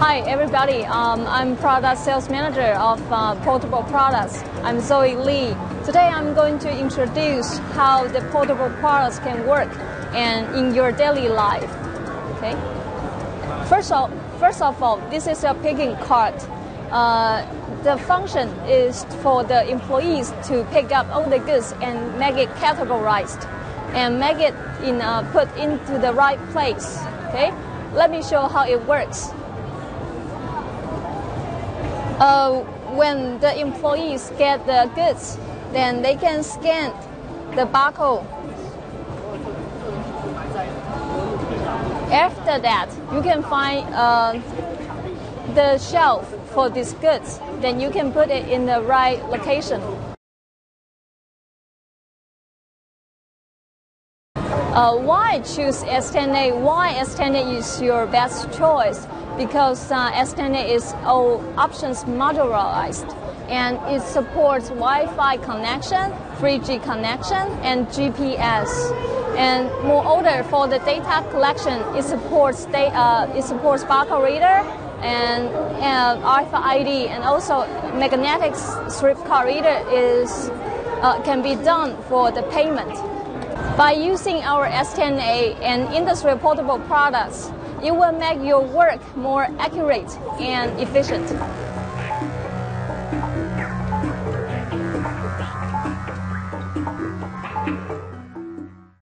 everybody. Um, I'm product sales manager of uh, portable products. I'm Zoe Lee. Today I'm going to introduce how the portable products can work and in your daily life. Okay. First of, first of all, this is a picking cart. Uh, the function is for the employees to pick up all the goods and make it categorized and make it in, uh, put into the right place. Okay, let me show how it works. Uh, when the employees get the goods, then they can scan the barcode. After that, you can find uh, the shelf for these goods. Then you can put it in the right location. Uh, why choose S10A? Why S10A is your best choice? Because uh, S10A is all options modularized and it supports Wi-Fi connection, 3G connection, and GPS. And moreover, for the data collection, it supports uh, it supports barcode reader and uh, RFID, and also magnetic strip card reader is uh, can be done for the payment. By using our S10A and industry portable products, it will make your work more accurate and efficient.